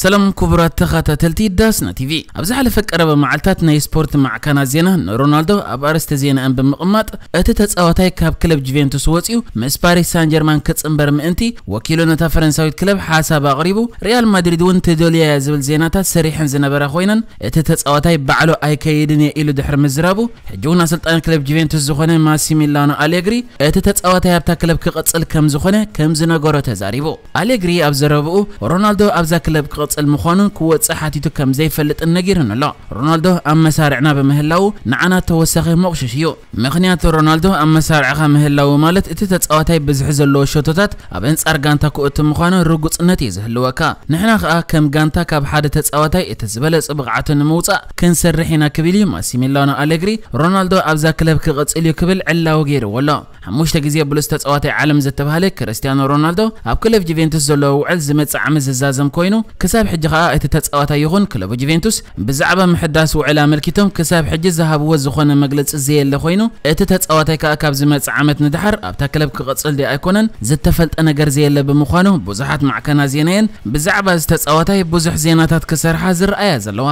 ሰላም ክቡራት ተኸታተልቲ ዳስና ቲቪ ኣብዚ ሓለፈ ቀረበ መዓልትታት ናይ ስፖርት ማዕከናት ዜና ንሮናልዶ ኣብ ኣርስተ ዜናአን ብምቕማጥ እቲ ተፃዋታይ ካብ ክለብ ጁቬንቱስ ወፂኡ ምስ ፓሪስ ሳን ጀርማን ክፅምበር ምእንቲ ወኪሉ ነታ ፈረንሳዊት ክለብ ሓሳብ ኣቕሪቡ ሪያል ማድሪድ እውን ትደልያ ዝብል ዜናታት ሰሪሐን ዝነበራ ኮይነን እቲ ተፃዋታይ ባዕሉ ኣይከይድን እየ ኢሉ ድሕሪ ምዝራቡ ሕጂ እውን ኣሰልጣኒ ክለብ ጁቬንቱስ ዝኾነ ማሲሚላኖ ኣሌግሪ እቲ ተፃዋታይ ኣብታ ክለብ ክቕፅል ከም ዝኾነ ከም ዝነገሮ ተዛሪቡ ኣሌግሪ ኣብ ዘረብኡ ሮናልዶ ኣብዛ ክለብ ክቕፅል ምዃኑ ክወፅእ ሓቲቱ ከም ዘይፈልጥን ነጊሩን ኣሎ ሮናልዶ ኣብ መሳርዕና ብምህላው ንዓና ተወሳኺ መቑሸሽ እዩ ምክንያቱ ሮናልዶ ኣብ መሳርዕኻ ምህላው ማለት እቲ ተፃዋታይ ብዝሒ ዘለዎ ሸቶታት ኣብ ኣንጻር ጋንታ ክእቱ ምዃኑ ርጉፅነት እዩ ዝህልወካ ንሕና ከዓ ከም ጋንታ ካብ ሓደ ተፃዋታይ እቲ ዝበለፀ ብቕዓቱ ንምውፃእ ክንሰርሕ ኢና ክብል እዩ ማሲሚላኖ ኣሌግሪ ሮናልዶ ኣብዛ ክለብ ክቕፅል እዩ ክብል ዕላዊ ገይርዎ ኣሎ ሓሙሽተ ግዜ ብሉስ ተፃዋታይ ዓለም ዝተባሃለ ክርስቲያኖ ሮናልዶ ኣብ ክለብ ጁቬንቱስ ዘለዎ ውዕል ዝመፅእ ዓመት ዝዛዘም ኮይኑ ክሳብ ሕጂ ከዓ እቲ ተፃዋታይ ይኹን ክለቡ ጁቬንቱስ ብዛዕባ ምሕዳስ ውዕል ኣመልኪቶም ክሳብ ሕጂ ዝሃብዎ ዝኾነ መግለፂ ዘየለ ኮይኑ እቲ ተፃዋታይ ከዓ ካብ ዝመፅእ ዓመት ንድሓር ኣብታ ክለብ ክቐፅል ዲ ኣይኮነን ዝተፈልጠ ነገር ዘየለ ብምዃኑ ብዙሓት ማዕከና ዜናየን ብዛዕባ እዚ ተፃዋታይ ብዙሕ ዜናታት ክሰርሓ ዝረኣያ ዘለዋ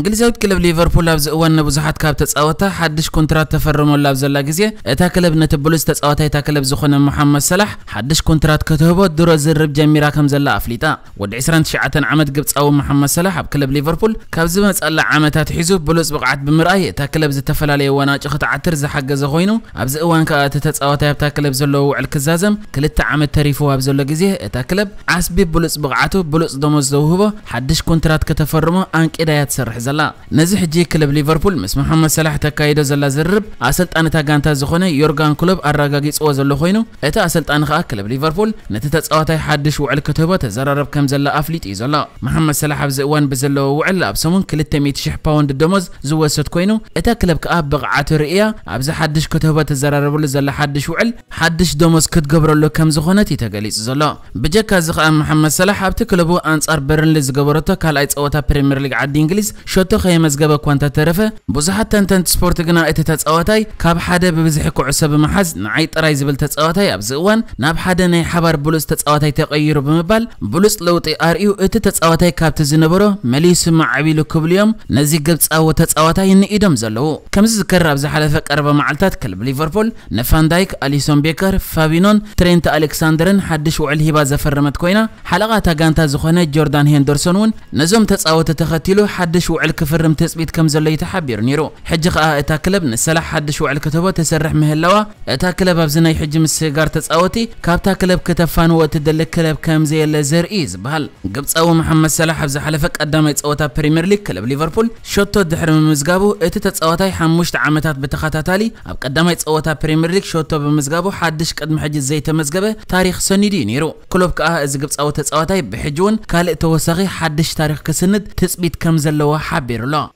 እንግሊዛዊት ክለብ ሊቨርፑል ኣብዚ እዋን ንብዙሓት ካብ ተፃወታ ሓድሽ ኮንትራት ተፈርመሉ ኣብ ዘላ ግዜ እታ ክለብ ነቲ ብሉፅ ተፃዋታይ እታ ክለብ ዝኾነ መሓመድ ሰላሕ ሓድሽ ኮንትራት ክትህቦ ድሮ ዝርብ ጀሚራ ከም ዘላ ኣፍሊጣ ወዲ 29 ዓመት ግብፃዊ መሓመድ ሰላሕ ኣብ ክለብ ሊቨርፑል ካብ ዝመፀላ ዓመታት ሒዙ ብሉፅ ብቕዓት ብምርኣይ እታ ክለብ ዝተፈላለየ ወናጭ ክትዓትር ዝሓገዘ ኮይኑ ኣብዚ እዋን ከዓ እቲ ተፃዋታይ ኣብታ ክለብ ዘለዎ ውዕል ክዛዘም ክልተ ዓመት ተሪፉ ኣብ ዘሎ ግዜ እታ ክለብ ዓስቢ ብሉፅ ብቕዓቱ ብሉፅ ደሞዝ ዘውህቦ ሓድሽ ኮንትራት ከተፈርሞ ኣንቂዳ እያ ትሰርሕ ዘላ ነዚ ሕጂ ክለብ ሊቨርፑል ምስ መሓመድ ሰላሕ ተካይዶ ዘላ ዝርርብ ኣሰልጣኒ እታ ጋንታ ዝኾነ ዮርጋን ክሎብ ኣረጋጊፅዎ ዘሎ ኮይኑ እቲ ኣሰልጣኒ ከዓ ክለብ ሊቨርፑል ነቲ ተፃዋታይ ሓድሽ ውዕል ክትህቦ ተዘራረብ ከም ዘላ ኣፍሊጡ እዩ ዘሎ መሓመድ ሰላሕ ኣብዚ እዋን ብዘለዎ ውዕል ኣብ ሰሙን 200,000 ፓውንድ ደሞዝ ዝወሰድ ኮይኑ እታ ክለብ ከዓ ብቕዓቱ ርእያ ኣብዚ ሓድሽ ክትህቦ ተዘራረበሉ ዘላ ሓድሽ ውዕል ሓድሽ ደሞዝ ክትገብረሉ ከም ዝኾነት እዩ ተገሊጹ ዘሎ ብጀካ እዚ ከዓ መሓመድ ሰላሕ ኣብቲ ክለቡ ኣንጻር በርንሊ ዝገበረቶ ካልኣይ ፀወታ ፕሪምየር ሊግ ዓዲ እንግሊዝ ሸቶ ከየመዝገበ እኳ እንተተረፈ ብዙሓት ተንተንቲ ስፖርት ግና እቲ ተፃዋታይ ካብ ሓደ ብብዝሒ ኩዕሶ ብምሓዝ ንዓይ ጥራይ ዝብል ተፃዋታይ ኣብዚ እዋን ናብ ሓደ ናይ ሓባር ብሉፅ ተፃዋታይ ተቐይሩ ብምባል ብሉፅ ለውጢ ኣርዩ እቲ ተፃዋታይ ካብቲ ዝነበሮ መሊሱ ማዕቢሉ ክብሉ እዮም ነዚ ግብፃዊ ተፃዋታይ ንኢዶም ዘለዉ ከምዚ ዝከር ኣብ ዝሓለፈ ቀረበ መዓልትታት ክለብ ሊቨርፑል ንፋንዳይክ ኣሊሶን ቤከር ፋቢኖን ትሬንት ኣሌክሳንደርን ሓድሽ ውዕል ሂባ ዘፈረመት ኮይና ሓለቓ እታ ጋንታ ዝኾነ ጆርዳን ሄንደርሶን እውን ነዞም ተፃወተ ተኸቲሉ ሓድሽ ውዕል ክፍርም ትፅቢት ከም ዘሎ እዩ ተሓቢሩ ነይሩ ሕጂ ከዓ እታ ክለብ ንሰላሕ ሓድሽ ውዕል ክትህቦ ተሰርሕ ምህላዋ እታ ክለብ ኣብዚ ናይ ሕጂ ምስጋር ተፃወቲ ካብታ ክለብ ከተፋንዎ እትደሊ ክለብ ከምዘየለ ዘርኢ እዩ ዝበሃል ግብፃዊ መሓመድ ሰላሕ ኣብ ዝሓለፈ ቀዳማይ ፀወታ ፕሪምየር ሊግ ክለብ ሊቨርፑል ሸቶ ድሕሪ ምምዝጋቡ እቲ ተፃዋታይ ሓሙሽተ ዓመታት ብተኸታታሊ ኣብ ቀዳማይ ፀወታ ፕሪምየር ሊግ ሸቶ ብምዝጋቡ ሓድሽ ቅድሚ ሕጂ ዘይተመዝገበ ታሪክ ሰኒዱ እዩ ነይሩ ክሎብ ከዓ እዚ ግብፃዊ ተፃዋታይ ብሕጂ እውን ካልእ ተወሳኺ ሓድሽ ታሪክ ክስንድ ትፅቢት ከም ዘለዎ حابر لا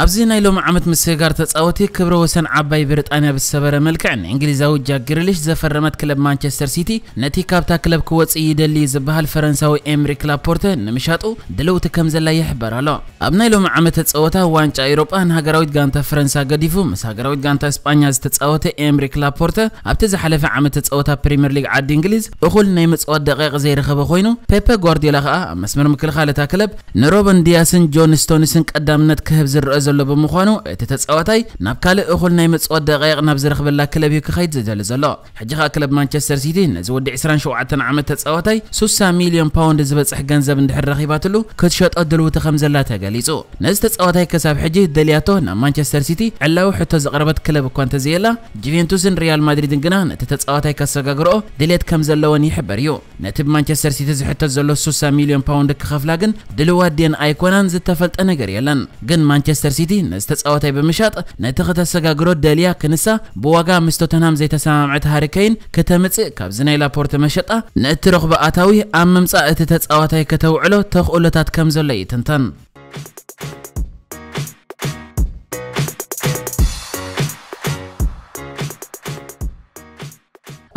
ኣብዚ ናይ ሎሚ ዓመት ምስጋር ተፃወቲ ክብረ ወሰን ዓባይ ብሪጣንያ ብዝሰበረ መልክዕ ንእንግሊዛዊ ጃክ ግሪሊሽ ዘፈረመት ክለብ ማንቸስተር ሲቲ ነቲ ካብታ ክለብ ክወፅእ ይደሊ ዝበሃል ፈረንሳዊ ኤምሪክ ላፖርተ ንምሻጡ ድልውቲ ከም ዘላ ይሕበር ኣሎ ኣብ ናይ ሎሚ ዓመት ፀወታ ዋንጫ ኤሮጳ ንሃገራዊት ጋንታ ፈረንሳ ገዲፉ ምስ ሃገራዊት ጋንታ እስጳኛ ዝተፃወተ ኤምሪክ ላፖርተ ኣብቲ ዝሓለፈ ዓመት ፀወታ ፕሪምየር ሊግ ዓዲ እንግሊዝ እኹል ናይ ምፅዋት ደቂቕ ዘይረኸበ ኮይኑ ፔፔ ጓርዲዮላ ከዓ ኣብ መስመር ምክልኻል እታ ክለብ ንሮበን ዲያስን ጆን ስቶንስን ቀዳምነት ክህብ ዝረአ ዘሎ ብምዃኑ እቲ ተፃዋታይ ናብ ካልእ እኹል ናይ ምፅዋት ደቂቕ ናብ ዝረኽበላ ክለብ እዩ ክኸይድ ዝደሊ ዘሎ ሕጂ ከዓ ክለብ ማንቸስተር ሲቲ ነዚ ወዲ 27 ዓመት ተፃዋታይ 60 ሚልዮን ፓውንድ ዝበፅሕ ገንዘብ እንድሕር ረኺባትሉ ክትሸጦ ድልውቲ ከም ዘላ ተገሊጹ ነዚ ተፃዋታይ ክሳብ ሕጂ ደልያቶ ናብ ማንቸስተር ሲቲ ዕላዊ ሕቶ ዘቕረበት ክለብ እኳ እንተዘየላ ጁቬንቱስን ሪያል ማድሪድን ግና ነቲ ተፃዋታይ ከሰጋግርኦ ድሌት ከም ዘለወን ይሕበር እዩ ነቲ ብማንቸስተር ሲቲ ዝሕተት ዘሎ 60 ሚልዮን ፓውንድ ክኸፍላ ግን ድልዋት ድን ኣይኮናን ዝተፈልጠ ነገር የለን ግን ማንቸስተር سيتي استتصاوتاي بمشاط نتخ تسغاغرو داليا كنسا بواغا مستوتنهام زيتسامعت هاري كين كتمصي كاب لابورت مشطا نترخ باتاوي ام ممصا كتوعلو تخولتات كمزلي تنتن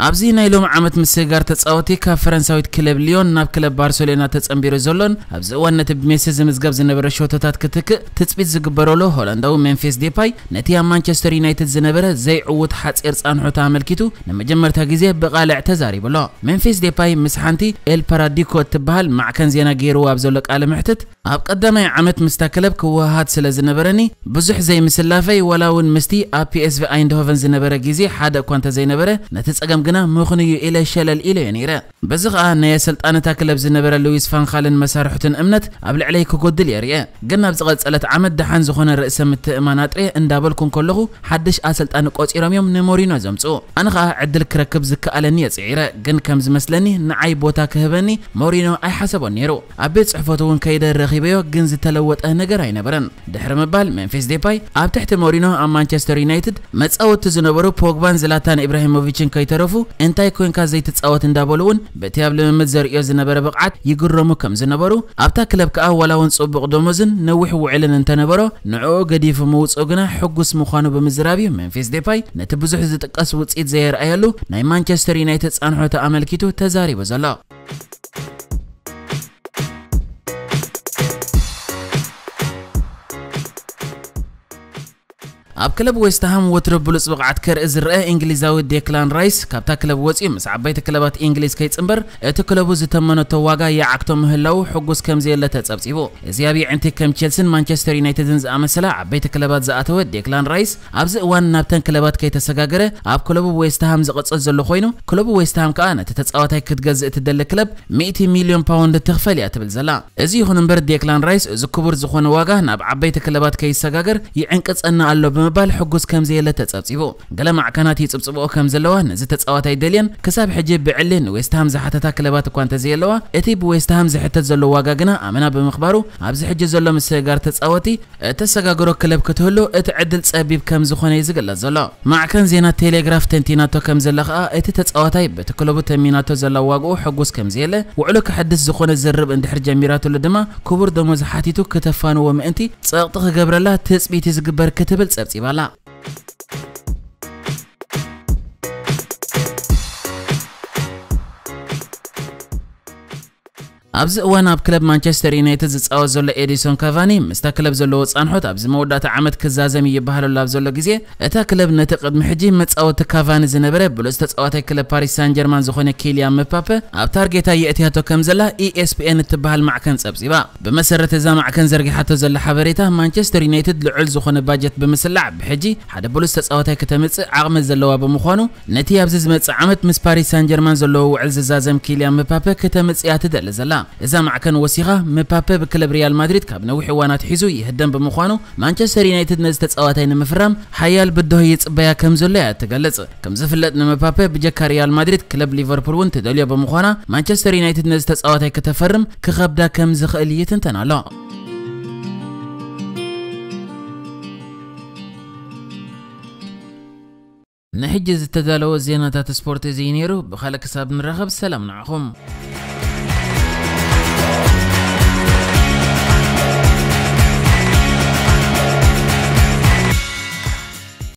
ኣብዚ ናይ ሎም ዓመት ምስጋር ተፃወቲ ካብ ፈረንሳዊት ክለብ ሊዮን ናብ ክለብ ባርሴሎና ተፀንቢሩ ዘሎን ኣብዚ እዋን ነቲ ብሜሲ ዝምዝገብ ዝነበረ ሾቶታት ክትክእ ትፅቢት ዝግበረሉ ሆላንዳዊ ሜምፊስ ዴፓይ ነቲ ኣብ ማንቸስተር ዩናይትድ ዝነበረ ዘይዕውት ሓፂር ፃንሖ ተኣመልኪቱ ንመጀመርታ ግዜ ብቃልዕ ተዛሪቡሎ ሜምፊስ ዴፓይ ምስ ሓንቲ ኤል ፓራዲኮ እትበሃል ማዕከን ዜና ገይርዎ ኣብ ዘሎ ቃለ ምሕትት ኣብ ቀዳማይ ዓመት ምስታ ክለብ ክወሃሃድ ስለ ዝነበረኒ ብዙሕ ዘይምስላፈይ ወላ እውን ምስቲ ኣብ ፒኤስቪ ኣይንድሆቨን ዝነበረ ግዜ ሓደ እኳ እንተዘይነበረ ነቲ ፀገም ግና ምኽንዩ ኢለ ሸለል ኢለ እየ ነይረ በዚ ከዓ ናይ ኣሰልጣነታ ክለብ ዝነበረ ሉዊስ ፋንኻልን መሳርሕቱን እምነት ኣብ ልዕለይ ክጎድል የርየ ግን ኣብ ዝቐፀለት ዓመት ደሓን ዝኾነ ርእሰ ምትእማን ኣጥርየ እንዳበልኩን ከለኹ ሓድሽ ኣሰልጣኒ ቆፂሮም እዮም ንሞሪኖ ዘምፅኡ ኣነ ከዓ ዕድል ክረክብ ዝከኣለኒ የፅዒረ ግን ከም ዝመስለኒ ንዓይ ቦታ ክህበኒ ሞሪኖ ኣይሓሰቦን ነይሩ ኣብ ቤት ፅሕፈቱ እውን ከይደ ረኺበዮ ግን ዝተለወጠ ነገር ኣይነበረን ድሕሪ ምባል ሜምፊስ ዴፓይ ኣብ ትሕቲ ሞሪኖ ኣብ ማንቸስተር ዩናይትድ መፃወቲ ዝነበሩ ፖግባን ዝላታን ኢብራሂሞቪችን ከይተረፉ انتاي كوين كازي تتصاوت اندابلون بتياب لممت زرئيو زنبرا بقعت يقرمو كم زنبرو ابتا كلب كاه ولاون صبق دومزن نوح وعلن انتنبرو نعو قديف موص اوغنا حقوس مخانو بمزرابي منفيس ديباي نتبزح زتقاس وصيت زير ايلو ناي مانشستر يونايتد صنحو تاملكيتو تزاري بزلا ኣብ ክለብ ዌስትሃም ወትሮ ብሉፅ ብቕዓት ከርኢ ዝረአ እንግሊዛዊ ዴክላን ራይስ ካብታ ክለብ ወፂኡ ምስ ዓበይቲ ክለባት እንግሊዝ ከይፅምበር እቲ ክለቡ ዝተመነቶ ዋጋ የዓክቶ ምህላው ሕጉስ ከምዘየለ ተፀብፂቡ እዚ ኣብ ይዕንቲ ከም ቸልሲን ማንቸስተር ዩናይትድን ዝኣመሰላ ዓበይቲ ክለባት ዝኣተወ ዴክላን ራይስ ኣብዚ እዋን ናብተን ክለባት ከይተሰጋገረ ኣብ ክለቡ ዌስትሃም ዝቕፅል ዘሎ ኮይኑ ክለቡ ዌስትሃም ከዓ ነቲ ተፃዋታይ ክትገዝእ እትደሊ ክለብ 100 ሚልዮን ፓውንድ ትኽፈል እያ ትብል ዘላ እዚ ይኹን እምበር ዴክላን ራይስ እዚ ክቡር ዝኾነ ዋጋ ናብ ዓበይቲ ክለባት ከይሰጋገር ይዕንቅፀና ኣሎ ብምባል ሕጉስ ከምዘየለ ተፀብፂቡ ገለ ማዕከናት ይፅብፅብኦ ከም ዘለዋ ነዚ ተፃዋታይ ደልየን ክሳብ ሕጂ ብዕሊ ንዌስትሃም ዝሓተታ ክለባት እኳ እንተዘየለዋ እቲ ብዌስትሃም ዝሕተት ዘሎ ዋጋ ግና ኣመና ብምኽባሩ ኣብዚ ሕጂ ዘሎ ምስጋር ተፃወቲ እተሰጋገሮ ክለብ ክትህሉ እቲ ዕድል ፀቢብ ከም ዝኾነ እዩ ዝግለጽ ዘሎ ማዕከን ዜና ቴሌግራፍ ተንቲናቶ ከም ዘለ ከዓ እቲ ተፃዋታይ በቲ ክለቡ ተሚናቶ ዘላ ዋግኡ ሕጉስ ከምዘየለ ውዕሉ ክሕድስ ዝኾነ ዝርብ እንድሕር ጀሚራትሉ ድማ ክቡር ደሞዝ ሓቲቱ ክተፋንዎ ምእንቲ ፀቕጢ ክገብረላ ትፅቢት ዝግበር ክትብል ፀብፂ शिवाला أبز وأنا بكلب مانشستر يونايتد زتصاوز زول إديسون كافاني مستا كلب زلو وصانحوت أبز مودات عمد كزازم يبهلو لاف زلو غزي اتا كلب نتقد محجي تكافاني كافاني زنبره بلو استتصاوت كلب باريس سان جيرمان زخونه كيليان مبابي أب تارجيتا يأتيهاتو كمزلا اي اس بي ان تبهل معكن صبصيبا بمسرت زا معكن زرغحاتو زل حبريتا مانشستر يونايتد لعل زخون باجت بمسلع بحجي حدا بلو استتصاوت كتمص عقم زلو بمخانو نتي أبز زمص عمد مس باريس سان جيرمان زلو وعل زازم كيليان مبابي كتمص ياتدل زلا እዛ ማዕከን ወሲኻ ምፓፔ ብክለብ ሪያል ማድሪድ ካብ ነዊሕ እዋናት ሒዙ ይህደም ብምዃኑ ማንቸስተር ዩናይትድ ነዚ ተፃዋታይ ንምፍራም ሓያል ብድሆ ይፅበያ ከም ዘሎ እያ ትገልጽ ከም ዝፍለጥ ንምፓፔ ብጀካ ሪያል ማድሪድ ክለብ ሊቨርፑል እውን ትደልዮ ብምዃና ማንቸስተር ዩናይትድ ነዚ ተፃዋታይ ክተፈርም ክኸብዳ ከም ዝኽእል ይትንተን ኣሎ ንሕጂ ዝተዳለወ ዜናታት ስፖርት እዚ ነይሩ ብኻልእ ክሳብ ንረኸብ ሰላም ንዓኹም